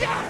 Yes!